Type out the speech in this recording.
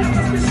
Yeah.